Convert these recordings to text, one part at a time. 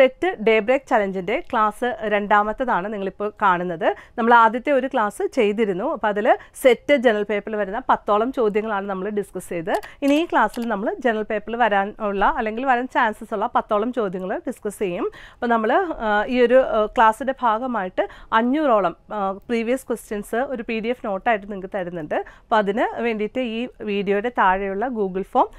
Set day break ചലഞ്ചിന്റെ class രണ്ടാമത്തതാണ് നിങ്ങളിപ്പോൾ കാണുന്നത്. നമ്മൾ ആദ്യത്തെ ഒരു ക്ലാസ് ചെയ്തിരുന്നു. അപ്പോൾ അതിൽ സെറ്റ് ജനറൽ പേപ്പറിൽ വരുന്ന പത്തോളം ചോദ്യങ്ങളാണ് നമ്മൾ ഡിസ്കസ് ചെയ്ത്. ഇനി ഈ ക്ലാസ്സിൽ നമ്മൾ ജനറൽ പേപ്പറിൽ വരാൻ ഉള്ള അല്ലെങ്കിൽ വരാൻ ചാൻസസ് ഉള്ള പത്തോളം ചോദ്യങ്ങൾ ഡിസ്കസ് ചെയ്യും. അപ്പോൾ നമ്മൾ ഈ ഒരു ക്ലാസ്സിന്റെ ഭാഗമായിട്ട് അഞ്ഞൂറോളം പ്രീവിയസ് ക്വസ്റ്റ്യൻസ് ഒരു പി ഡി എഫ് നോട്ടായിട്ട് നിങ്ങൾക്ക് തരുന്നുണ്ട്. അപ്പോൾ അതിന് വേണ്ടിയിട്ട് ഈ വീഡിയോയുടെ താഴെയുള്ള ഗൂഗിൾ ഫോം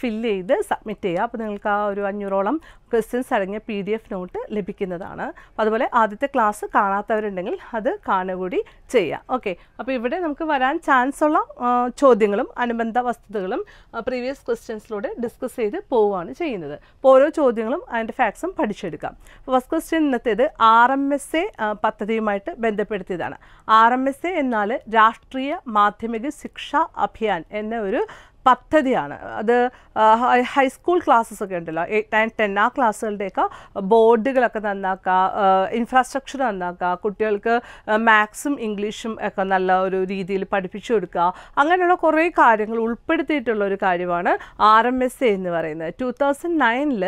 ഫില്ല് ചെയ്ത് സബ്മിറ്റ് ചെയ്യുക. അപ്പോൾ നിങ്ങൾക്ക് ആ ഒരു അഞ്ഞൂറോളം ക്വസ്റ്റ്യൻസ് അടങ്ങിയ പി ഡി എഫ് നോട്ട് ലഭിക്കുന്നതാണ്. അതുപോലെ ആദ്യത്തെ ക്ലാസ് കാണാത്തവരുണ്ടെങ്കിൽ അത് കാണുകൂടി ചെയ്യുക ഓക്കെ അപ്പോൾ ഇവിടെ നമുക്ക് വരാൻ ചാൻസ് ഉള്ള ചോദ്യങ്ങളും അനുബന്ധ വസ്തുതകളും പ്രീവിയസ് ക്വസ്റ്റ്യൻസിലൂടെ ഡിസ്കസ് ചെയ്ത് പോവുകയാണ് ചെയ്യുന്നത്. അപ്പോൾ ഓരോ ചോദ്യങ്ങളും അതിന്റെ ഫാക്സും പഠിച്ചെടുക്കാം. ഫസ്റ്റ് ക്വസ്റ്റ്യൻ ഇന്നത്തേത് ആർ എം എസ് എ പദ്ധതിയുമായിട്ട് ബന്ധപ്പെടുത്തിയതാണ്. ആർ എം എസ് എ എന്നാൽ രാഷ്ട്രീയ മാധ്യമിക ശിക്ഷാ അഭിയാൻ എന്ന ഒരു പദ്ധതിയാണ്. അത് ഹൈസ്കൂൾ ക്ലാസ്സസ് ഒക്കെ ഉണ്ടല്ലോ. എയ്റ്റ് നയൻ ടെൻ ആ ക്ലാസ്സുകളുടെയൊക്കെ ബോർഡുകളൊക്കെ നന്നാക്കുക ഇൻഫ്രാസ്ട്രക്ചർ നന്നാക്കുക കുട്ടികൾക്ക് മാത്സും ഇംഗ്ലീഷും ഒക്കെ നല്ല ഒരു രീതിയിൽ പഠിപ്പിച്ചു കൊടുക്കുക അങ്ങനെയുള്ള കുറേ കാര്യങ്ങൾ ഉൾപ്പെടുത്തിയിട്ടുള്ള ഒരു കാര്യമാണ് ആർ എം എസ് എ എന്ന് പറയുന്നത്. ടു തൗസൻഡ് നയനിൽ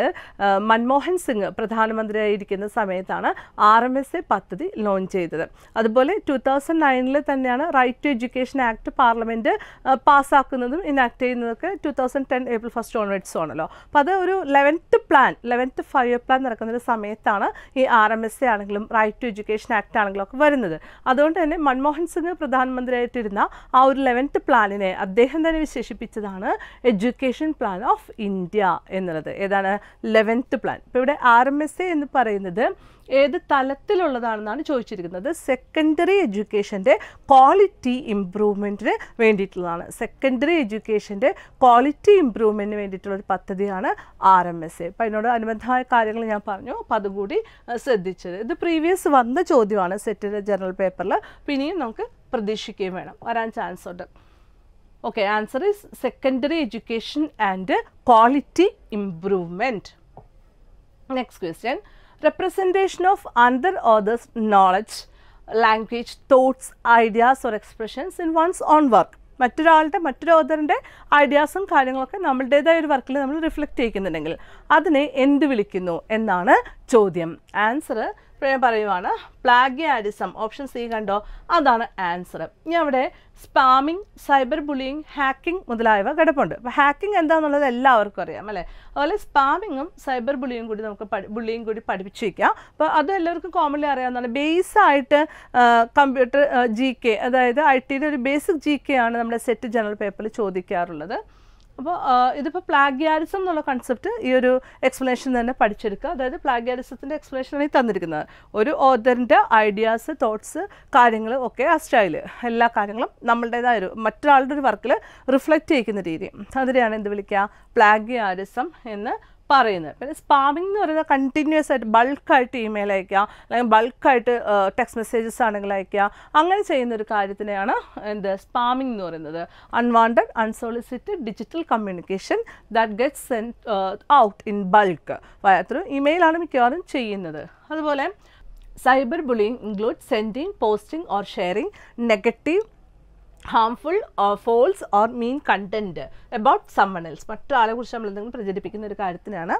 മൻമോഹൻ സിംഗ് പ്രധാനമന്ത്രിയായിരിക്കുന്ന സമയത്താണ് ആർ എം എസ് എ പദ്ധതി ലോഞ്ച് ചെയ്തത്. അതുപോലെ ടു തൗസൻഡ് നയനിൽ തന്നെയാണ് right to education act parliament പാസ്സാക്കുന്നതും enact ചെയ്യുന്നതൊക്കെ two thousand ten April first onwards ആണല്ലോ. അപ്പോൾ അത് ഒരു eleventh plan eleventh five year plan നടക്കുന്ന സമയത്താണ് ഈ ആർ എം എസ് എ ആണെങ്കിലും റൈറ്റ് ടു എഡ്യൂക്കേഷൻ ആക്ട് ആണെങ്കിലും ഒക്കെ വരുന്നത്. അതുകൊണ്ട് തന്നെ മൻമോഹൻ സിംഗ് പ്രധാനമന്ത്രിയായിട്ടിരുന്ന ആ ഒരു ലെവൻത്ത് പ്ലാനിനെ അദ്ദേഹം തന്നെ വിശേഷിപ്പിച്ചതാണ് എഡ്യൂക്കേഷൻ പ്ലാൻ ഓഫ് ഇന്ത്യ എന്നുള്ളത്. ഏതാണ്? ലെവൻത്ത് പ്ലാൻ ഇപ്പോൾ ഇവിടെ ആർ എം എസ് എ എന്ന് പറയുന്നത് ഏത് തലത്തിലുള്ളതാണെന്നാണ് ചോദിച്ചിരിക്കുന്നത്. സെക്കൻഡറി എഡ്യൂക്കേഷന്റെ ക്വാളിറ്റി ഇമ്പ്രൂവ്മെന്റിന് വേണ്ടിയിട്ടുള്ളതാണ്. സെക്കൻഡറി എഡ്യൂക്കേഷന്റെ ക്വാളിറ്റി ഇമ്പ്രൂവ്മെന്റിന് വേണ്ടിയിട്ടുള്ള ഒരു പദ്ധതിയാണ് ആർ എം എസ് എ അപ്പോൾ അതിനോട് അനുബന്ധമായ കാര്യങ്ങൾ ഞാൻ പറഞ്ഞു. അപ്പം അതുകൂടി ശ്രദ്ധിച്ചത്. ഇത് പ്രീവിയസ് വന്ന ചോദ്യമാണ്. സെറ്റ് ജനറൽ പേപ്പറിൽ പിന്നെയും നമുക്ക് പ്രതീക്ഷിക്കുകയും വേണം. വരാൻ ചാൻസ് ഉണ്ട്. Okay answer is secondary education and quality improvement next question. Representation of other authors' knowledge, language, thoughts, ideas or expressions in one's own work. മറ്റൊരാളുടെ മറ്റൊരു ഓതറിന്റെ ഐഡിയാസും കാര്യങ്ങളൊക്കെ നമ്മളുടേതായ ഒരു വർക്കിൽ നമ്മൾ റിഫ്ലക്റ്റ് ചെയ്യിക്കുന്നുണ്ടെങ്കിൽ അതിനെ എന്ത് വിളിക്കുന്നു എന്നാണ് ചോദ്യം. ആൻസർ പറയുവാണ്. പ്ലാഗ്യാഡിസം ഓപ്ഷൻ സി കണ്ടോ? അതാണ് ആൻസർ ഇനി അവിടെ സ്പാമിംഗ് സൈബർ ബുള്ളിങ് ഹാക്കിംഗ് മുതലായവ കിടപ്പുണ്ട്. അപ്പോൾ ഹാക്കിംഗ് എന്താണെന്നുള്ളത് എല്ലാവർക്കും അറിയാം അല്ലേ? അതുപോലെ സ്പാമിങ്ങും സൈബർ ബുള്ളിയും കൂടി നമുക്ക് ബുള്ളിയും കൂടി പഠിപ്പിച്ചു വയ്ക്കാം അപ്പോൾ അത് എല്ലാവർക്കും കോമൺലി അറിയാവുന്നതാണ്. ബേസ് ആയിട്ട് കമ്പ്യൂട്ടർ ജി കെ അതായത് ഐ ടിയുടെ ഒരു ബേസിക് ജി കെ ആണ് നമ്മുടെ സെറ്റ് ജനറൽ പേപ്പറിൽ ചോദിക്കാറുള്ളത്. അപ്പോൾ ഇതിപ്പോൾ പ്ലാഗ്യാരിസം എന്നുള്ള കൺസെപ്റ്റ് ഈ ഒരു എക്സ്പ്ലനേഷൻ തന്നെ പഠിച്ചെടുക്കുക. അതായത് പ്ലാഗ്യാരിസത്തിന്റെ എക്സ്പ്ലനേഷനാണ് ഈ തന്നിരിക്കുന്നത്. ഒരു ഓതറിന്റെ ഐഡിയാസ് തോട്ട്സ് കാര്യങ്ങൾ ഒക്കെ ആ സ്റ്റൈൽ എല്ലാ കാര്യങ്ങളും നമ്മളുടേതായ ഒരു മറ്റൊരാളുടെ ഒരു വർക്കിൽ റിഫ്ലക്റ്റ് ചെയ്യിക്കുന്ന രീതി. അതിനെയാണ് എന്ത് വിളിക്കുക? പ്ലാഗ്യാരിസം എന്ന് പറയുന്നത്. പിന്നെ സ്പാമിംഗ് എന്ന് പറയുന്നത് കണ്ടിന്യൂസ് ആയിട്ട് ബൾക്കായിട്ട് ഇമെയിൽ അയക്കുക അല്ലെങ്കിൽ ബൾക്കായിട്ട് ടെക്സ്റ്റ് മെസ്സേജസ് ആണെങ്കിൽ അയക്കുക അങ്ങനെ ചെയ്യുന്ന ഒരു കാര്യത്തിനെയാണ് എന്ത് സ്പാമിംഗ് എന്ന് പറയുന്നത്. Unwanted unsolicited digital communication that get send out in bulk through ഇമെയിലാണ് മിക്കവാറും ചെയ്യുന്നത്. അതുപോലെ cyber bullying include sending posting or sharing negative harmful false or mean content about someone else മറ്റൊരാളെ കുറിച്ച് നമ്മൾ എന്തെങ്കിലും പ്രചരിപ്പിക്കുന്ന ഒരു കാര്യത്തിനാണ്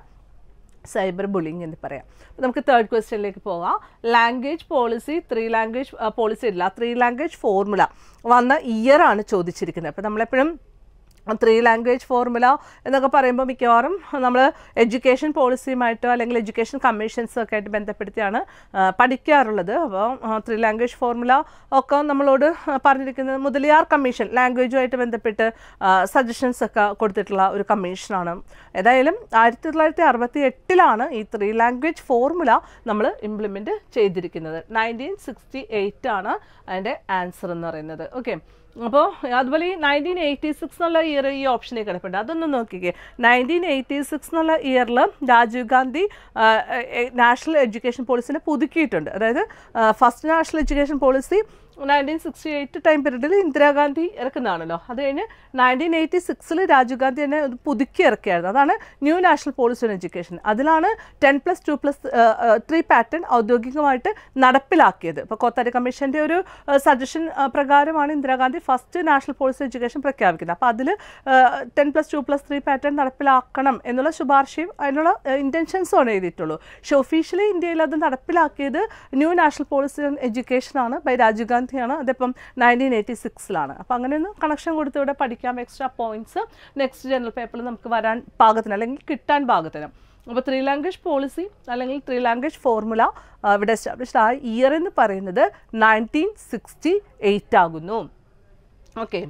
സൈബർ ബുള്ളിങ് എന്ന് പറയാം. നമുക്ക് തേർഡ് ക്വസ്റ്റ്യനിലേക്ക് പോകാം language policy three language policy ഇല്ല. ത്രീ ലാംഗ്വേജ് ഫോർമുല വന്ന ഇയർ ആണ് ചോദിച്ചിരിക്കുന്നത്. അപ്പോൾ നമ്മളെപ്പോഴും ത്രീ ലാംഗ്വേജ് ഫോർമുല എന്നൊക്കെ പറയുമ്പോൾ മിക്കവാറും നമ്മൾ എഡ്യൂക്കേഷൻ പോളിസിയുമായിട്ടോ അല്ലെങ്കിൽ എഡ്യൂക്കേഷൻ കമ്മീഷൻസും ഒക്കെ ആയിട്ട് ബന്ധപ്പെടുത്തിയാണ് പഠിക്കാറുള്ളത്. അപ്പോൾ ത്രീ ലാംഗ്വേജ് ഫോർമുല ഒക്കെ നമ്മളോട് പറഞ്ഞിരിക്കുന്നത് മുതലിയാർ കമ്മീഷൻ ലാംഗ്വേജുമായിട്ട് ബന്ധപ്പെട്ട് സജഷൻസ് ഒക്കെ കൊടുത്തിട്ടുള്ള ഒരു കമ്മീഷനാണ് ഏതായാലും ആയിരത്തി തൊള്ളായിരത്തി അറുപത്തി എട്ടിലാണ് ഈ ത്രീ ലാംഗ്വേജ് ഫോർമുല നമ്മൾ ഇംപ്ലിമെന്റ് ചെയ്തിരിക്കുന്നത്. നയന്റീൻ സിക്സ്റ്റി എയ്റ്റ് ആണ് അതിന്റെ ആൻസർ എന്ന് പറയുന്നത്. ഓക്കെ അപ്പോൾ അതുപോലെ ഈ നയന്റീൻ എയ്റ്റി സിക്സ് എന്നുള്ള ഇയർ ഈ ഓപ്ഷനിൽ കിടപ്പുണ്ട്. അതൊന്ന് നോക്കിക്കേ. നയന്റീൻ എയ്റ്റി സിക്സ് എന്നുള്ള ഇയറിൽ രാജീവ് ഗാന്ധി നാഷണൽ എഡ്യൂക്കേഷൻ പോളിസിനെ പുതുക്കിയിട്ടുണ്ട്. അതായത് first national education policy nineteen sixty eight time പീരീഡിൽ ഇന്ദിരാഗാന്ധി ഇറക്കുന്നതാണല്ലോ. അത് കഴിഞ്ഞ് നയന്റീൻ എയ്റ്റി സിക്സിൽ രാജീവ് ഗാന്ധി തന്നെ അത് പുതുക്കി ഇറക്കിയായിരുന്നു. അതാണ് new national policy on education. അതിലാണ് ten plus two plus three pattern ഔദ്യോഗികമായിട്ട് നടപ്പിലാക്കിയത്. ഇപ്പോൾ കോത്താരി കമ്മീഷന്റെ ഒരു സജഷൻ പ്രകാരമാണ് Indira Gandhi first national policy education പ്രഖ്യാപിക്കുന്നത്. അപ്പോൾ അതിൽ ten plus two plus three pattern നടപ്പിലാക്കണം എന്നുള്ള ശുപാർശയും അതിനുള്ള ഇന്റൻഷൻസും ആണ് എഴുതിയിട്ടുള്ളൂ. പക്ഷേ ഒഫീഷ്യലി ഇന്ത്യയിൽ അത് നടപ്പിലാക്കിയത് new national policy on education ആണ് ബൈ രാജീവ് ഗാന്ധിയാണ് അതിപ്പം നയന്റീൻ എയ്റ്റി സിക്സിലാണ് അപ്പോൾ അങ്ങനെ ഒന്ന് കണക്ഷൻ കൊടുത്ത് ഇവിടെ പഠിക്കാം. എക്സ്ട്രാ പോയിന്റ്സ് നെക്സ്റ്റ് ജനറൽ പേപ്പറിൽ നമുക്ക് വരാൻ പാകത്തിന് അല്ലെങ്കിൽ കിട്ടാൻ പാകത്തിന്. അപ്പോൾ ത്രീ ലാംഗ്വേജ് പോളിസി അല്ലെങ്കിൽ ത്രീ ലാംഗ്വേജ് ഫോർമുല ഇവിടെ എസ്റ്റാബ്ലിഷ്ഡ് ആ ഇയർ എന്ന് പറയുന്നത് നയന്റീൻ സിക്സ്റ്റി എയ്റ്റ് ആകുന്നു. Okay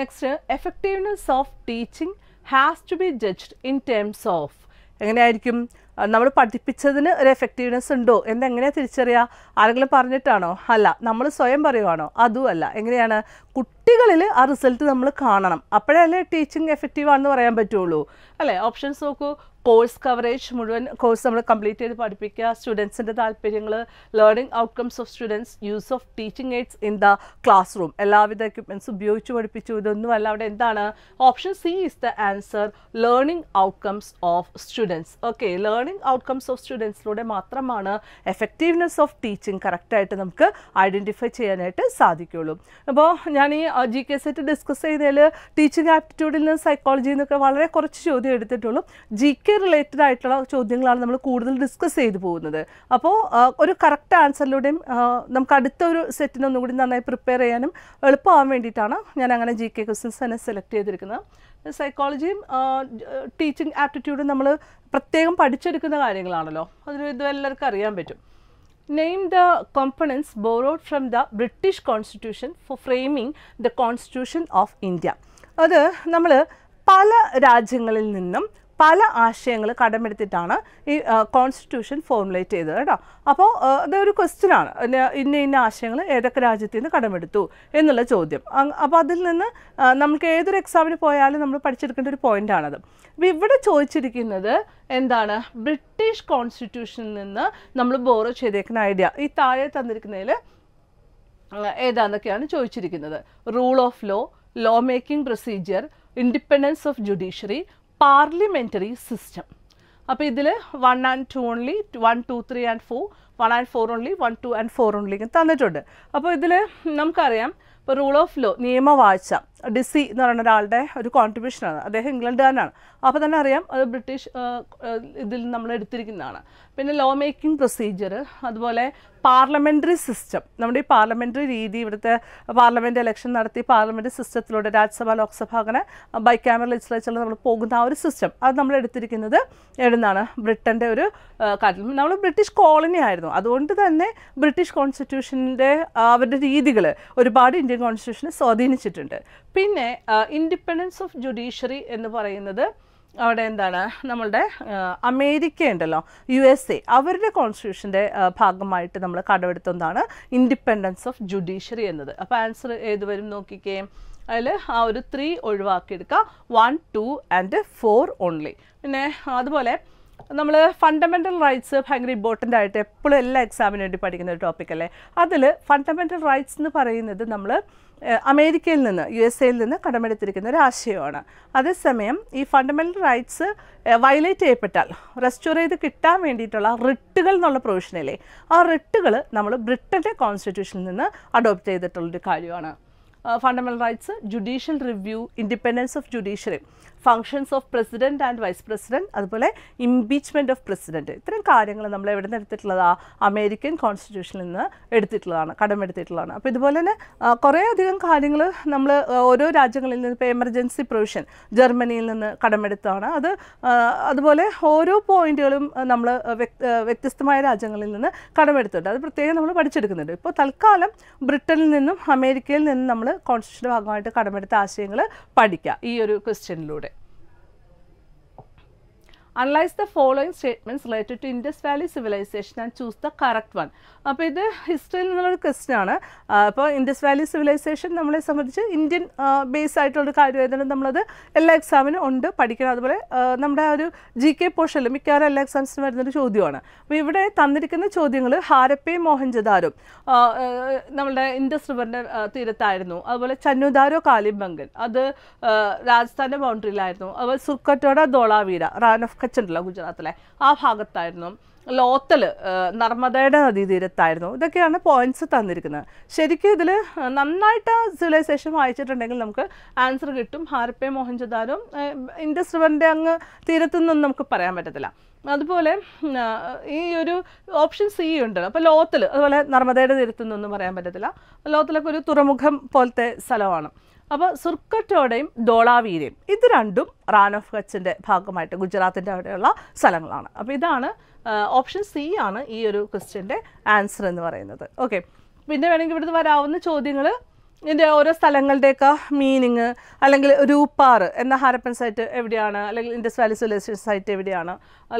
next effectiveness of teaching has to be judged in terms of എങ്ങനെയായിരിക്കും? നമ്മൾ പഠിപ്പിച്ചതിന് ഒരു എഫക്റ്റീവ്നെസ് ഉണ്ടോ? എന്നെങ്ങനെയാണ് തിരിച്ചറിയുക ആരെങ്കിലും പറഞ്ഞിട്ടാണോ? അല്ല നമ്മൾ സ്വയം പറയുവാണോ? അതുമല്ല. എങ്ങനെയാണ്? കുട്ടികളിൽ ആ റിസൾട്ട് നമ്മൾ കാണണം. അപ്പോഴല്ലേ ടീച്ചിങ് എഫക്റ്റീവ് ആണെന്ന് പറയാൻ പറ്റുള്ളൂ. അല്ലേ? ഓപ്ഷൻസ് നോക്കൂ. കോഴ്സ് കവറേജ് മുഴുവൻ കോഴ്സ് നമ്മൾ കംപ്ലീറ്റ് ചെയ്ത് പഠിപ്പിക്കുക. സ്റ്റുഡൻസിന്റെ താല്പര്യങ്ങൾ learning outcomes of students use of teaching aids in the classroom എല്ലാവിധ എക്യുപ്മെന്റ്സ് ഉപയോഗിച്ച് പഠിപ്പിച്ചു. ഇതൊന്നുമല്ല അവിടെ എന്താണ്? Option C is the answer learning outcomes of students okay learning outcomes of സ്റ്റുഡൻസിലൂടെ മാത്രമാണ് എഫക്റ്റീവ്നെസ് ഓഫ് ടീച്ചിങ് കറക്റ്റായിട്ട് നമുക്ക് ഐഡന്റിഫൈ ചെയ്യാനായിട്ട് സാധിക്കുള്ളൂ അപ്പോൾ ഞാൻ ഈ ജി കെ സെറ്റ് ഡിസ്കസ് ചെയ്തതിൽ ടീച്ചിങ് ആപ്റ്റിറ്റ്യൂഡിൽ നിന്ന് സൈക്കോളജിയിൽ നിന്നൊക്കെ വളരെ കുറച്ച് ചോദ്യം എടുത്തിട്ടുള്ളൂ. ജി കെ റിലേറ്റഡ് ആയിട്ടുള്ള ചോദ്യങ്ങളാണ് നമ്മൾ കൂടുതൽ ഡിസ്കസ് ചെയ്തു പോകുന്നത്. അപ്പോൾ ഒരു കറക്റ്റ് ആൻസറിലൂടെയും നമുക്ക് അടുത്ത ഒരു സെറ്റിന് ഒന്നും കൂടി നന്നായി പ്രിപ്പയർ ചെയ്യാനും എളുപ്പമാകാൻ വേണ്ടിയിട്ടാണ് ഞാൻ അങ്ങനെ ജി കെ ക്വസ്റ്റ്യൻസ് തന്നെ സെലക്ട് ചെയ്തിരിക്കുന്നത്. സൈക്കോളജിയും ടീച്ചിങ് ആപ്റ്റിറ്റ്യൂഡും നമ്മൾ പ്രത്യേകം പഠിച്ചെടുക്കുന്ന കാര്യങ്ങളാണല്ലോ. അതിൽ ഇത് എല്ലാവർക്കും അറിയാൻ പറ്റും. Name the components borrowed from the British constitution for framing the constitution of India അത് നമ്മൾ പല രാജ്യങ്ങളിൽ നിന്നും പല ആശയങ്ങൾ കടമെടുത്തിട്ടാണ് ഈ കോൺസ്റ്റിറ്റ്യൂഷൻ ഫോർമുലേറ്റ് ചെയ്തത് കേട്ടോ. അപ്പോൾ അതൊരു ക്വസ്റ്റ്യൻ ആണ്. ഇന്ന ഇന്ന ആശയങ്ങൾ ഏതൊക്കെ രാജ്യത്തിൽ നിന്ന് കടമെടുത്തു എന്നുള്ള ചോദ്യം. അപ്പോൾ അതിൽ നിന്ന് നമുക്ക് ഏതൊരു എക്സാമിന് പോയാലും നമ്മൾ പഠിച്ചെടുക്കേണ്ട ഒരു പോയിന്റാണത് അപ്പോൾ ഇവിടെ ചോദിച്ചിരിക്കുന്നത് എന്താണ്? ബ്രിട്ടീഷ് കോൺസ്റ്റിറ്റ്യൂഷനിൽ നിന്ന് നമ്മൾ ബോറോ ചെയ്തേക്കുന്ന ഐഡിയ ഈ താഴെ തന്നിരിക്കുന്നതിൽ ഏതാന്നൊക്കെയാണ് ചോദിച്ചിരിക്കുന്നത്? Rule of law law making procedure independence of judiciary parliamentary system അപ്പോൾ ഇതിൽ one and two only one two three and four one and four only one two and four only തന്നിട്ടുണ്ട്. അപ്പോൾ ഇതിൽ നമുക്കറിയാം ഇപ്പോൾ റൂൾ ഓഫ് ലോ നിയമവാഴ്ച. Dicey എന്ന് പറയുന്ന ഒരാളുടെ ഒരു കോൺട്രിബ്യൂഷനാണ് അദ്ദേഹം ഇംഗ്ലണ്ടുകാരനാണ്. അപ്പോൾ തന്നെ അറിയാം അത് ബ്രിട്ടീഷ് ഇതിൽ നമ്മൾ എടുത്തിരിക്കുന്നതാണ്. പിന്നെ ലോ മേക്കിംഗ് പ്രൊസീജിയർ അതുപോലെ പാർലമെന്ററി സിസ്റ്റം നമ്മുടെ ഈ പാർലമെന്ററി രീതി ഇവിടുത്തെ പാർലമെന്റ് ഇലക്ഷൻ നടത്തി പാർലമെന്ററി സിസ്റ്റത്തിലൂടെ രാജ്യസഭ ലോക്സഭ അങ്ങനെ ബൈ ക്യാമറ ലെജിസ്ലേച്ചറിൽ നമ്മൾ പോകുന്ന ആ ഒരു സിസ്റ്റം അത് നമ്മൾ എടുത്തിരിക്കുന്നത് എവിടുന്നാണ്? ബ്രിട്ടന്റെ ഒരു കാര്യം നമ്മൾ ബ്രിട്ടീഷ് കോളനി ആയിരുന്നു. അതുകൊണ്ട് തന്നെ ബ്രിട്ടീഷ് കോൺസ്റ്റിറ്റ്യൂഷന്റെ അവരുടെ രീതികൾ ഒരുപാട് ഇന്ത്യൻ കോൺസ്റ്റിറ്റ്യൂഷനെ സ്വാധീനിച്ചിട്ടുണ്ട്. പിന്നെ ഇൻഡിപെൻഡൻസ് ഓഫ് ജുഡീഷ്യറി എന്ന് പറയുന്നത് അവിടെ എന്താണ്? നമ്മളുടെ അമേരിക്ക ഉണ്ടല്ലോ യു എസ് എ അവരുടെ കോൺസ്റ്റിറ്റ്യൂഷന്റെ ഭാഗമായിട്ട് നമ്മൾ കടമെടുത്തൊന്നാണ് ഇൻഡിപെൻഡൻസ് ഓഫ് ജുഡീഷ്യറി എന്നത്. അപ്പോൾ ആൻസർ ഏത് വരും നോക്കിക്കേ. അതിൽ ആ ഒരു three ഒഴിവാക്കിയെടുക്കുക. One two and four only പിന്നെ അതുപോലെ നമ്മൾ ഫണ്ടമെന്റൽ റൈറ്റ്സ് ഭയങ്കര ഇമ്പോർട്ടന്റ് ആയിട്ട് എപ്പോഴും എല്ലാ എക്സാമിന് വേണ്ടി പഠിക്കുന്ന ഒരു ടോപ്പിക് അല്ലേ? അതിൽ ഫണ്ടമെന്റൽ റൈറ്റ്സ് എന്ന് പറയുന്നത് നമ്മൾ അമേരിക്കയിൽ നിന്ന് യു എസ് എയിൽ നിന്ന് കടമെടുത്തിരിക്കുന്ന ഒരു ആശയമാണ്. അതേസമയം ഈ ഫണ്ടമെന്റൽ റൈറ്റ്സ് വയലേറ്റ് ചെയ്യപ്പെട്ടാൽ റെസ്റ്റോർ ചെയ്ത് കിട്ടാൻ വേണ്ടിയിട്ടുള്ള റിട്ടുകൾ എന്നുള്ള പ്രൊവിഷനിലെ ആ റിട്ടുകൾ നമ്മൾ ബ്രിട്ടന്റെ കോൺസ്റ്റിറ്റ്യൂഷനിൽ നിന്ന് അഡോപ്റ്റ് ചെയ്തിട്ടുള്ളൊരു കാര്യമാണ്. Fundamental rights judicial review independence of judiciary functions of president and vice president അതുപോലെ ഇംപീച്ച്മെന്റ് ഓഫ് പ്രസിഡന്റ് ഇത്തരം കാര്യങ്ങൾ നമ്മൾ എവിടെ നിന്ന് എടുത്തിട്ടുള്ളതാ? അമേരിക്കൻ കോൺസ്റ്റിറ്റ്യൂഷനിൽ നിന്ന് എടുത്തിട്ടുള്ളതാണ് കടമെടുത്തിട്ടുള്ളതാണ് അപ്പോൾ ഇതുപോലെ തന്നെ കുറേ അധികം കാര്യങ്ങൾ നമ്മൾ ഓരോ രാജ്യങ്ങളിൽ നിന്ന് ഇപ്പോൾ എമർജൻസി പ്രൊവിഷൻ ജർമ്മനിയിൽ നിന്ന് കടമെടുത്താണ്. അത് അതുപോലെ ഓരോ പോയിന്റുകളും നമ്മൾ വ്യത്യസ്തമായ രാജ്യങ്ങളിൽ നിന്ന് കടമെടുത്തിട്ടുണ്ട്. അത് പ്രത്യേകം നമ്മൾ പഠിച്ചെടുക്കുന്നുണ്ട്. ഇപ്പോൾ തൽക്കാലം ബ്രിട്ടനിൽ നിന്നും അമേരിക്കയിൽ നിന്നും നമ്മൾ കോൺസ്റ്റിറ്റ്യൂഷന്റെ ഭാഗമായിട്ട് കടമെടുത്ത ആശയങ്ങൾ പഠിക്കുക ഈ ഒരു ക്വസ്റ്റ്യനിലൂടെ analyse the following statements related to Indus valley civilisation and choose the correct one അപ്പോൾ ഇത് ഹിസ്റ്ററിയിൽ നിന്നുള്ളൊരു ക്വസ്റ്റ്യൻ ആണ്. അപ്പോൾ ഇൻഡസ് വാലി സിവിലൈസേഷൻ നമ്മളെ സംബന്ധിച്ച് ഇന്ത്യൻ ബേസ് ആയിട്ടുള്ളൊരു കാര്യമായതുകൊണ്ട് നമ്മളത് എല്ലാ എക്സാമിനും ഉണ്ട് പഠിക്കണം. അതുപോലെ നമ്മുടെ ആ ഒരു ജി കെ പോർഷനിൽ മിക്കവാറും എല്ലാ എക്സാംസിനും വരുന്നൊരു ചോദ്യമാണ്. അപ്പോൾ ഇവിടെ തന്നിരിക്കുന്ന ചോദ്യങ്ങൾ ഹാരപ്പയും മോഹൻജദാരും നമ്മുടെ ഇൻഡസ് റിവറിന്റെ തീരത്തായിരുന്നു. അതുപോലെ ചന്നുദാരോ കാലിബംഗൻ അത് രാജസ്ഥാന്റെ ബൗണ്ടറിയിലായിരുന്നു അതുപോലെ സുർക്കറ്റോട ധോളാവീര റാൻ ഓഫ് കച്ച് ഉണ്ടല്ലോ ഗുജറാത്തിലെ. ആ ഭാഗത്തായിരുന്നു ലോത്തൽ നർമ്മദയുടെ നദീതീരത്തായിരുന്നു. ഇതൊക്കെയാണ് പോയിന്റ്സ് തന്നിരിക്കുന്നത്. ശരിക്കും ഇതിൽ നന്നായിട്ട് സിവിലൈസേഷൻ വായിച്ചിട്ടുണ്ടെങ്കിൽ നമുക്ക് ആൻസർ കിട്ടും. ഹാരപ്പെ മോഹൻജദാരും ഇൻഡസ് റിവറിന്റെ അങ്ങ് തീരത്തു നിന്നൊന്നും നമുക്ക് പറയാൻ പറ്റത്തില്ല. അതുപോലെ ഈ ഒരു ഓപ്ഷൻ സി ഉണ്ട്. അപ്പോൾ ലോത്തൽ അതുപോലെ നർമ്മദയുടെ തീരത്തു നിന്നൊന്നും പറയാൻ പറ്റത്തില്ല. ലോത്തലൊക്കെ ഒരു തുറമുഖം പോലത്തെ സ്ഥലമാണ്. അപ്പോൾ സുർക്കറ്റോടെയും ധോളാവീരയും ഇത് രണ്ടും റാൻ ഓഫ് കച്ചിന്റെ ഭാഗമായിട്ട് ഗുജറാത്തിന്റെ അവിടെയുള്ള സ്ഥലങ്ങളാണ്. അപ്പോൾ ഇതാണ് ഓപ്ഷൻ സി ആണ് ഈ ഒരു ക്വസ്റ്റ്യന്റെ ആൻസർ എന്ന് പറയുന്നത്. ഓക്കെ. പിന്നെ വേണമെങ്കിൽ ഇവിടുന്ന് വരാവുന്ന ചോദ്യങ്ങൾ ഇതിന്റെ ഓരോ സ്ഥലങ്ങളുടെയൊക്കെ മീനിങ് അല്ലെങ്കിൽ രൂപ്പാറ് എന്ന ഹാരപ്പൻ സൈറ്റ് എവിടെയാണ്? അല്ലെങ്കിൽ ഇൻഡസ് വാലി സിവിലൈസേഷൻ സൈറ്റ് എവിടെയാണ്?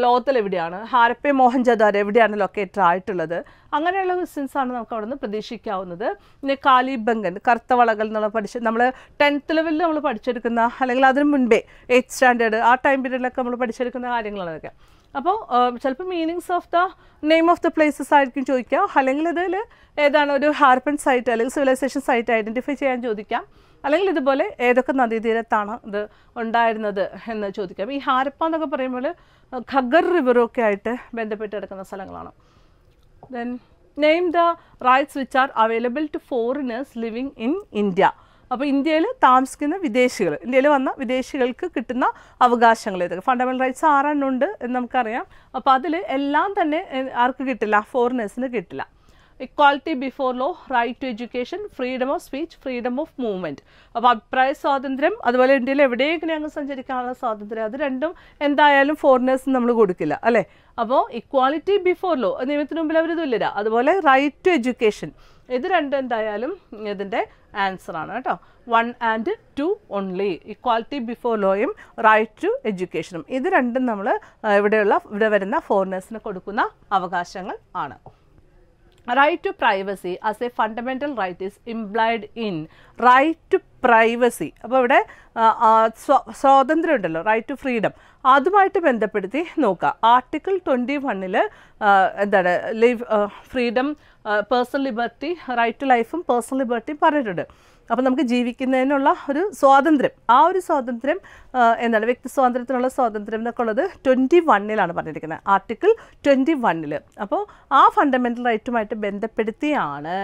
ലോകത്തിൽ എവിടെയാണ്? ഹാരപ്പെ മോഹൻജദാർ എവിടെയാണ് ലൊക്കേറ്റഡ് ആയിട്ടുള്ളത്? അങ്ങനെയുള്ള ക്വസ്റ്റ്യൻസ് ആണ് നമുക്ക് അവിടെ നിന്ന് പ്രതീക്ഷിക്കാവുന്നത്. പിന്നെ കാലിബംഗൻ കറുത്തവളകൾ എന്നുള്ള പഠിച്ച് നമ്മൾ ടെൻത്ത് ലെവലിൽ നമ്മൾ പഠിച്ചെടുക്കുന്ന അല്ലെങ്കിൽ അതിന് മുൻപേ എയ്ത്ത് സ്റ്റാൻഡേർഡ് ആ ടൈം പീരീഡിലൊക്കെ നമ്മൾ പഠിച്ചെടുക്കുന്ന കാര്യങ്ങളാണ് അപ്പോൾ ചിലപ്പോൾ meanings of the name of the places ആയിരിക്കും ചോദിക്കാം അല്ലെങ്കിൽ ഇതിൽ ഏതാണ് ഒരു ഹാർപ്പൻ സൈറ്റ് അല്ലെങ്കിൽ സിവിലൈസേഷൻ സൈറ്റ് ഐഡന്റിഫൈ ചെയ്യാൻ ചോദിക്കാം. അല്ലെങ്കിൽ ഇതുപോലെ ഏതൊക്കെ നദീതീരത്താണ് ഇത് ഉണ്ടായിരുന്നത് എന്ന് ചോദിക്കാം. ഈ ഹാരപ്പ എന്നൊക്കെ പറയുമ്പോൾ ഖഗർ റിവറൊക്കെ ആയിട്ട് ബന്ധപ്പെട്ട് കിടക്കുന്ന സ്ഥലങ്ങളാണ്. Then name the rights which are available to foreigners living in India അപ്പോൾ ഇന്ത്യയിൽ താമസിക്കുന്ന വിദേശികൾ ഇന്ത്യയിൽ വന്ന വിദേശികൾക്ക് കിട്ടുന്ന അവകാശങ്ങൾ ഇതൊക്കെ ഫണ്ടമെന്റൽ റൈറ്റ്സ് ആറെണ്ണം ഉണ്ട് എന്ന് നമുക്കറിയാം. അപ്പോൾ അതിൽ എല്ലാം തന്നെ ആർക്ക് കിട്ടില്ല? ഫോറിനേഴ്സിന് കിട്ടില്ല. Equality before law right to education freedom of speech freedom of movement അപ്പോൾ അഭിപ്രായ സ്വാതന്ത്ര്യം അതുപോലെ ഇന്ത്യയിൽ എവിടെയെങ്കിലും ഞങ്ങൾ സഞ്ചരിക്കാനുള്ള സ്വാതന്ത്ര്യം അത് രണ്ടും എന്തായാലും ഫോറിനേഴ്സിന് നമ്മൾ കൊടുക്കില്ല അല്ലേ? അപ്പോൾ ഇക്വാലിറ്റി ബിഫോർ ലോ നിയമത്തിന് മുമ്പിൽ അവർ തുല്യരാ അതുപോലെ റൈറ്റ് ടു എഡ്യൂക്കേഷൻ ഇത് രണ്ടും എന്തായാലും ഇതിന്റെ ആൻസർ ആണ് കേട്ടോ. One and two only equality before ലോയും right to എഡ്യൂക്കേഷനും ഇത് രണ്ടും നമ്മൾ ഇവിടെയുള്ള ഇവിടെ വരുന്ന ഫോറിനേഴ്സിന് കൊടുക്കുന്ന അവകാശങ്ങൾ ആണ്. Right to privacy as a fundamental right is implied in right to privacy അപ്പോൾ ഇവിടെ സ്വാതന്ത്ര്യം ഉണ്ടല്ലോ. റൈറ്റ് ടു ഫ്രീഡം അതുമായിട്ട് ബന്ധപ്പെടുത്തി നോക്കുക. ആർട്ടിക്കിൾ ട്വന്റി വണ്ണിൽ എന്താണ് live freedom personal liberty right to ലൈഫും പേഴ്സണൽ ലിബർട്ടിയും പറഞ്ഞിട്ടുണ്ട്. അപ്പോൾ നമുക്ക് ജീവിക്കുന്നതിനുള്ള ഒരു സ്വാതന്ത്ര്യം. ആ ഒരു സ്വാതന്ത്ര്യം എന്താണ് വ്യക്തി സ്വാതന്ത്ര്യത്തിനുള്ള സ്വാതന്ത്ര്യം എന്നൊക്കെ ഉള്ളത് ട്വന്റി വണ്ണിലാണ് പറഞ്ഞിരിക്കുന്നത്. ആർട്ടിക്കിൾ ട്വന്റി വണ്ണിൽ അപ്പോൾ ആ ഫണ്ടമെന്റൽ റൈറ്റുമായിട്ട് ബന്ധപ്പെടുത്തിയാണ്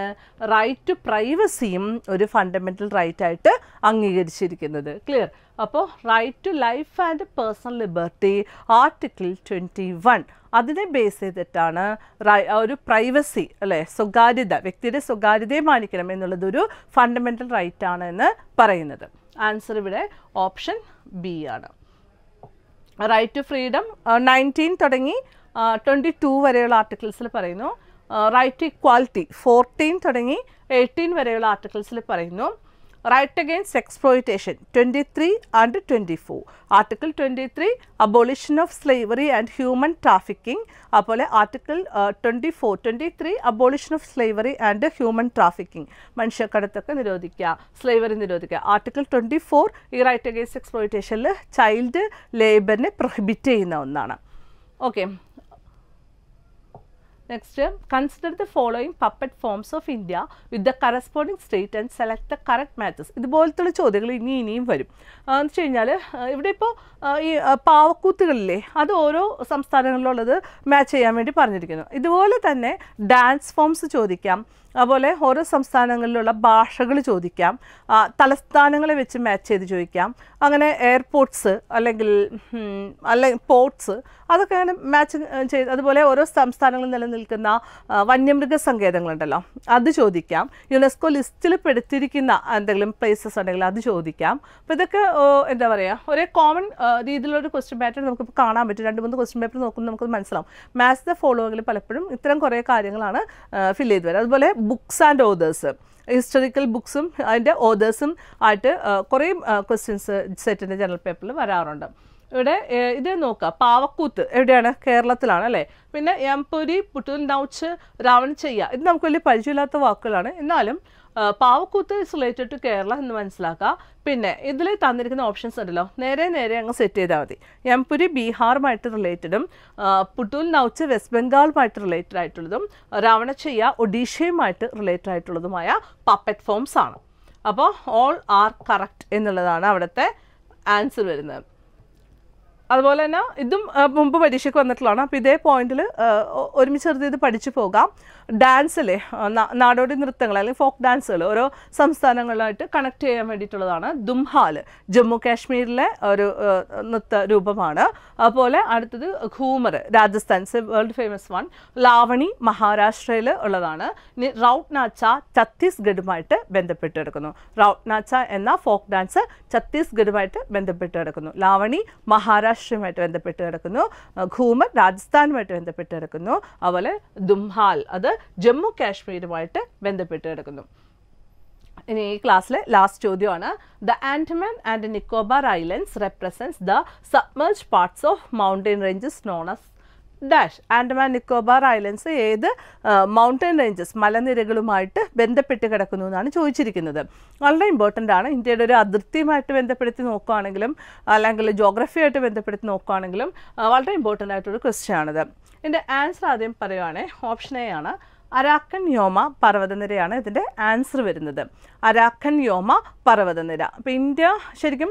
റൈറ്റ് ടു പ്രൈവസിയും ഒരു ഫണ്ടമെന്റൽ റൈറ്റായിട്ട് അംഗീകരിച്ചിരിക്കുന്നത്. ക്ലിയർ അപ്പോൾ right to life and personal liberty article twenty one അതിനെ ബേസ് ചെയ്തിട്ടാണ് റൈ- ഒരു പ്രൈവസി അല്ലേ? സ്വകാര്യത വ്യക്തിയുടെ സ്വകാര്യതയെ മാനിക്കണം എന്നുള്ളതൊരു ഫണ്ടമെന്റൽ റൈറ്റ് ആണ് എന്ന് പറയുന്നത്. ആൻസർ ഇവിടെ ഓപ്ഷൻ ബി ആണ്. റൈറ്റ് ടു ഫ്രീഡം നയന്റീൻ തുടങ്ങി ട്വന്റി ടു വരെയുള്ള ആർട്ടിക്കിൾസിൽ പറയുന്നു. റൈറ്റ് ടു ഇക്വാലിറ്റി ഫോർട്ടീൻ തുടങ്ങി എയ്റ്റീൻ വരെയുള്ള ആർട്ടിക്കിൾസിൽ പറയുന്നു. Right against exploitation twenty three and twenty four article twenty three abolition of slavery and human trafficking അതുപോലെ article twenty four twenty three abolition of slavery and human trafficking മനുഷ്യക്കടത്തൊക്കെ നിരോധിക്കുക slavery നിരോധിക്കുക article twenty four ഈ right against എക്സ്പ്ലോയിറ്റേഷനിൽ child ലേബറിനെ prohibit ചെയ്യുന്ന ഒന്നാണ്. Okay next consider the following puppet forms of India with the corresponding state and select the correct matches ഇതുപോലത്തുള്ള ചോദ്യങ്ങൾ ഇനി ഇനിയും വരും. എന്ന് വെച്ച് കഴിഞ്ഞാൽ ഇവിടെ ഇപ്പോൾ ഈ പാവക്കൂത്തുകളില്ലേ അത് ഓരോ സംസ്ഥാനങ്ങളിലുള്ളത് മാച്ച് ചെയ്യാൻ വേണ്ടി പറഞ്ഞിരിക്കുന്നു. ഇതുപോലെ തന്നെ ഡാൻസ് ഫോംസ് ചോദിക്കാം. അതുപോലെ ഓരോ സംസ്ഥാനങ്ങളിലുള്ള ഭാഷകൾ ചോദിക്കാം. തലസ്ഥാനങ്ങളെ വെച്ച് മാച്ച് ചെയ്ത് ചോദിക്കാം. അങ്ങനെ എയർപോർട്ട്സ് അല്ലെങ്കിൽ അല്ലെ പോർട്ട്സ് അതൊക്കെ അങ്ങനെ മാച്ച് ചെയ്ത് അതുപോലെ ഓരോ സംസ്ഥാനങ്ങളിൽ നിലനിൽക്കുന്ന വന്യമൃഗ സങ്കേതങ്ങളുണ്ടല്ലോ. അത് ചോദിക്കാം. യുനെസ്കോ ലിസ്റ്റിൽ പെടുത്തിയിരിക്കുന്ന എന്തെങ്കിലും പ്ലേസസ് ഉണ്ടെങ്കിൽ അത് ചോദിക്കാം. അപ്പോൾ ഇതൊക്കെ എന്താ പറയുക ഒരേ കോമൺ രീതിയിലൊരു ക്വസ്റ്റ്യൻ പാറ്റേൺ നമുക്കിപ്പോൾ കാണാൻ പറ്റും. രണ്ട് മൂന്ന് ക്വസ്റ്റ്യൻ പേപ്പർ നോക്കുമ്പോൾ നമുക്ക് മനസ്സിലാവും. മാത്സ് ദ ഫോളോവെങ്കിൽ പലപ്പോഴും ഇത്തരം കുറേ കാര്യങ്ങളാണ് ഫിൽ ചെയ്ത് വരുന്നത് അതുപോലെ ബുക്സ് ആൻഡ് ഓതേഴ്സ് ഹിസ്റ്ററിക്കൽ ബുക്സും അതിന്റെ ഓതേഴ്സും ആയിട്ട് കുറേ ക്വസ്റ്റ്യൻസ് സെറ്റിന്റെ ജനറൽ പേപ്പറിൽ വരാറുണ്ട്. ഇവിടെ ഇത് നോക്കുക പാവക്കൂത്ത് എവിടെയാണ്? കേരളത്തിലാണ് അല്ലേ? പിന്നെ എംപൊരി പുട്ടുൽ നൗച്ച് രാവൺ ചെയ്യ. ഇത് നമുക്ക് വലിയ പരിചയമില്ലാത്ത വാക്കുകളാണ്. എന്നാലും Pavakoothu is related to Kerala എന്ന് മനസ്സിലാക്കുക പിന്നെ ഇതിൽ തന്നിരിക്കുന്ന ഓപ്ഷൻസ് ഉണ്ടല്ലോ. നേരെ നേരെ അങ്ങ് സെറ്റ് ചെയ്താൽ മതി. എംപുരി ബീഹാറുമായിട്ട് റിലേറ്റഡും പുട്ടുൽ നൗച്ച് വെസ്റ്റ് ബംഗാളുമായിട്ട് റിലേറ്റഡ് ആയിട്ടുള്ളതും രാവണച്ചയ്യ ഒഡീഷയുമായിട്ട് റിലേറ്റഡ് ആയിട്ടുള്ളതുമായ പപ്പറ്റ് ഫോംസ് ആണ്. അപ്പോൾ ഓൾ ആർ കറക്റ്റ് എന്നുള്ളതാണ് അവിടുത്തെ ആൻസർ വരുന്നത്. അതുപോലെ തന്നെ ഇതും മുമ്പ് പരീക്ഷയ്ക്ക് വന്നിട്ടുള്ളതാണ്. അപ്പോൾ ഇതേ പോയിന്റിൽ ഒരുമിച്ച് നിർത്തി ഇത് പഠിച്ചു പോകാം. ഡാൻസിലെ നാടോടി നൃത്തങ്ങൾ അല്ലെങ്കിൽ ഫോക്ക് ഡാൻസുകൾ ഓരോ സംസ്ഥാനങ്ങളിലായിട്ട് കണക്ട് ചെയ്യാൻ വേണ്ടിയിട്ടുള്ളതാണ്. ദുംഹാൽ ജമ്മു കാശ്മീരിലെ ഒരു നൃത്ത രൂപമാണ്. അതുപോലെ അടുത്തത് Ghoomar Rajasthan world famous one Lavani മഹാരാഷ്ട്രയിൽ ഉള്ളതാണ്. ഇനി റൗട്ട് നാച്ച ഛത്തീസ്ഗഡുമായിട്ട് ബന്ധപ്പെട്ട് കിടക്കുന്നു. റൗട്ട് നാച്ച എന്ന ഫോക്ക് ഡാൻസ് ഛത്തീസ്ഗഡുമായിട്ട് ബന്ധപ്പെട്ട് കിടക്കുന്നു. ലാവണി മഹാരാഷ്ട്രയുമായിട്ട് ബന്ധപ്പെട്ട് കിടക്കുന്നു. ഘൂമർ രാജസ്ഥാനുമായിട്ട് ബന്ധപ്പെട്ട് കിടക്കുന്നു. അതുപോലെ ദുംഹാൽ അത് ജമ്മു കാശ്മീരുമായിട്ട് ബന്ധപ്പെട്ട് കിടക്കുന്നു. ഇനി ഈ ക്ലാസ്സിലെ ലാസ്റ്റ് ചോദ്യമാണ്. The Andaman and Nicobar islands represents the submerge parts of mountain ranges known as dash Andaman Nicobar islands ഏത് മൗണ്ടൻ റേഞ്ചസ് മലനിരകളുമായിട്ട് ബന്ധപ്പെട്ട് കിടക്കുന്നു എന്നാണ് ചോദിച്ചിരിക്കുന്നത്. വളരെ ഇമ്പോർട്ടന്റ് ആണ്. ഇന്ത്യയുടെ ഒരു അതിർത്തിയുമായിട്ട് ബന്ധപ്പെടുത്തി നോക്കുകയാണെങ്കിലും അല്ലെങ്കിൽ ജോഗ്രഫിയായിട്ട് ബന്ധപ്പെടുത്തി നോക്കുകയാണെങ്കിലും വളരെ ഇമ്പോർട്ടന്റ് ആയിട്ടൊരു ക്വസ്റ്റ്യൻ ആണിത്. എന്റെ ആൻസർ ആദ്യം പറയുവാണെങ്കിൽ ഓപ്ഷൻ എ ആണ്. അരാക്കൻ യോമ പർവതനിരയാണ് ഇതിന്റെ ആൻസർ വരുന്നത്. അരാക്കൻ യോമ പർവതനിര. അപ്പോൾ ഇന്ത്യ ശരിക്കും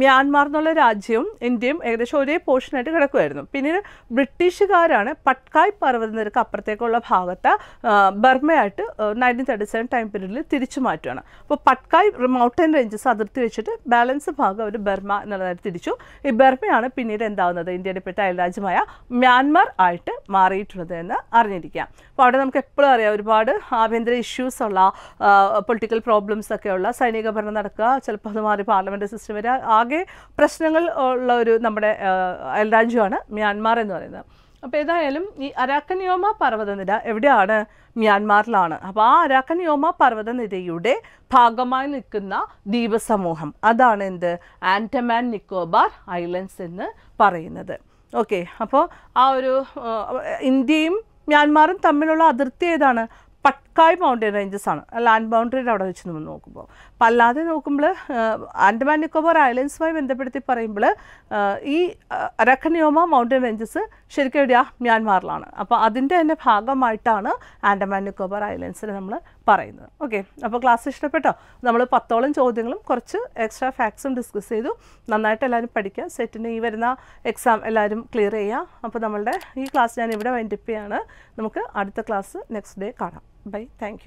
മ്യാൻമാർ എന്നുള്ള രാജ്യവും ഇന്ത്യയും ഏകദേശം ഒരേ പോർഷനായിട്ട് കിടക്കുമായിരുന്നു പിന്നീട് ബ്രിട്ടീഷുകാരാണ് പട്കായ് പർവതനിരക്ക് അപ്പുറത്തേക്കുള്ള ഭാഗത്ത് ബർമയായിട്ട് നയന്റീൻ തേർട്ടി സെവൻ ടൈം പീരീഡിൽ തിരിച്ചു മാറ്റുകയാണ് അപ്പോൾ പട്കായ് മൗണ്ടൻ റേഞ്ചസ് അതിർത്തി വെച്ചിട്ട് ബാലൻസ് ഭാഗം അവർ ബർമ എന്നുള്ളതായിട്ട് തിരിച്ചു. ഈ ബർമയാണ് പിന്നീട് എന്താവുന്നത്? ഇന്ത്യയുടെ പെട്ട അയൽരാജ്യമായ മ്യാൻമാർ ആയിട്ട് മാറിയിട്ടുള്ളത് എന്ന് അറിഞ്ഞിരിക്കുക അപ്പോൾ അവിടെ നമുക്ക് എപ്പോഴും അറിയാം ഒരുപാട് ആഭ്യന്തര ഇഷ്യൂസ് ഉള്ള പൊളിറ്റിക്കൽ പ്രോബ്ലംസ് ഒക്കെ ഉള്ള സൈനിക ഭരണം നടക്കുക. ചിലപ്പോൾ അത് മാറി പാർലമെന്റ് സിസ്റ്റം വരിക ആകെ പ്രശ്നങ്ങൾ ഉള്ള ഒരു നമ്മുടെ അയൽരാജ്യമാണ് മ്യാൻമാർ എന്ന് പറയുന്നത്. അപ്പോൾ ഏതായാലും ഈ അരാക്കനിയോമ പർവതനിര എവിടെയാണ്? മ്യാൻമാറിലാണ്. അപ്പോൾ ആ അരാക്കനിയോമ പർവതനിരയുടെ ഭാഗമായി നിൽക്കുന്ന ദ്വീപസമൂഹം അതാണ് എന്ത്? ആൻഡമാൻ നിക്കോബാർ ഐലൻഡ്സ് എന്ന് പറയുന്നത്. ഓക്കെ. അപ്പോൾ ആ ഒരു ഇന്ത്യയും മ്യാൻമാറും തമ്മിലുള്ള അതിർത്തി ഏതാണ്? പട്കായ് മൗണ്ടൻ റേഞ്ചസ് ആണ്. ലാൻഡ് ബൗണ്ടറിയുടെ അവിടെ വെച്ച് നമ്മൾ നോക്കുമ്പോൾ. അപ്പം അല്ലാതെ നോക്കുമ്പോൾ ആൻഡമാൻ നിക്കോബാർ ഐലൻഡ്സുമായി ബന്ധപ്പെടുത്തി പറയുമ്പോൾ ഈ അരക്കനിയോമ മൗണ്ടൻ റേഞ്ചസ് ശരിക്കും എവിടെയാ? മ്യാൻമാറിലാണ്. അപ്പോൾ അതിന്റെ തന്നെ ഭാഗമായിട്ടാണ് ആൻഡമാൻ നിക്കോബാർ ഐലൻഡ്സിനെ നമ്മൾ പറയുന്നത്. ഓക്കെ അപ്പോൾ ക്ലാസ് ഇഷ്ടപ്പെട്ടോ? നമ്മൾ പത്തോളം ചോദ്യങ്ങളും കുറച്ച് എക്സ്ട്രാ ഫാക്ട്സും ഡിസ്കസ് ചെയ്തു. നന്നായിട്ട് എല്ലാവരും പഠിക്കുക സെറ്റിന് ഈ വരുന്ന എക്സാം എല്ലാവരും ക്ലിയർ ചെയ്യുക അപ്പോൾ നമ്മളുടെ ഈ ക്ലാസ് ഞാൻ ഇവിടെ വൈൻഡപ്പ് ചെയ്യാണ്. നമുക്ക് അടുത്ത ക്ലാസ് നെക്സ്റ്റ് ഡേ കാണാം. Bye thank